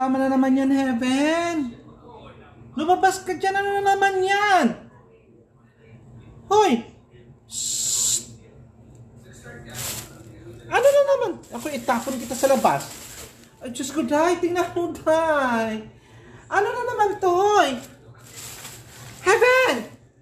Tama na naman yan, Heaven. Lumabas ka dyan. Ano na naman yan? Hoy! Shh! Ano na naman? Ako itapon kita sa labas. Ay, Diyos ko, Day. Tingnan mo, Day. Ano na